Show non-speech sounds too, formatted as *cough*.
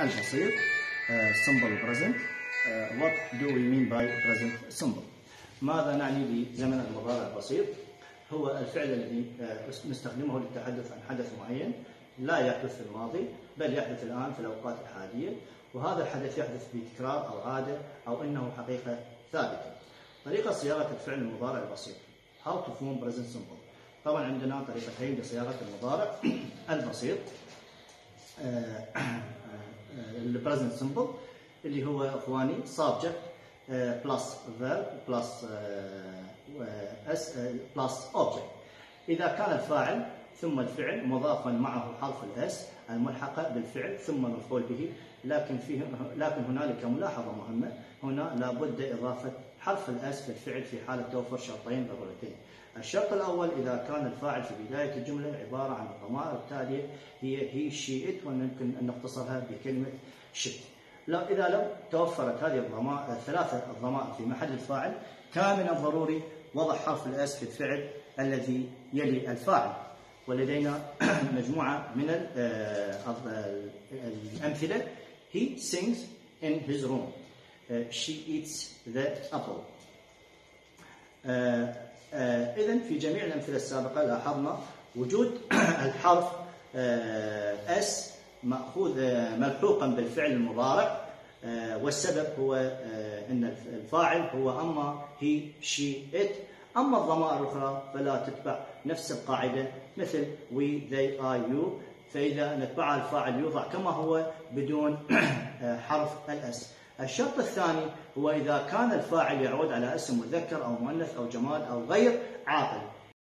البسيط uh, simple present. uh, what do we mean by present simple ماذا نعني بزمن المضارع البسيط؟ هو الفعل الذي uh, نستخدمه للتحدث عن حدث معين. لا يحدث في الماضي بل يحدث الآن في الأوقات الحالية. وهذا الحدث يحدث بتكرار أو عادة أو أنه حقيقة ثابتة. طريقة صياغة الفعل المضارع البسيط. How to form present simple طبعا عندنا طريقتين لصياغة المضارع البسيط. ال present simple اللي هو إخواني subject plus verb plus s plus object. إذا كان الفاعل ثم الفعل مضافا معه حرف ال s الملحقة بالفعل ثم مفعول به. لكن فيه لكن هنالك ملاحظة مهمة. هنا لابد إضافة حرف ال s في الفعل في حالة توفر شرطين ضرورتين. الشرط الأول إذا كان الفاعل في بداية الجملة عبارة عن الضمائر التالية هي هي شي إت ويمكن أن نختصرها بكلمة شت لا إذا لم توفرت هذه الضمائر الثلاثة الضمائر في محل الفاعل كان من الضروري وضع حرف الأس في الفعل الذي يلي الفاعل. ولدينا *clears throat* مجموعة من الأمثلة. He sings in his room. She eats the apple. إذا في جميع الأمثلة السابقة لاحظنا وجود *clears throat* الحرف اس مأخوذ ملحوقا بالفعل المضارع. والسبب هو أن الفاعل هو أما هي شي إت أما الضمائر الأخرى فلا تتبع نفس القاعدة مثل we they I you. فإذا نتبع الفاعل يوضع كما هو بدون *clears throat* حرف الأس الشرط الثاني هو إذا كان الفاعل يعود على اسم مذكر أو مؤنث أو جماد أو غير عاقل.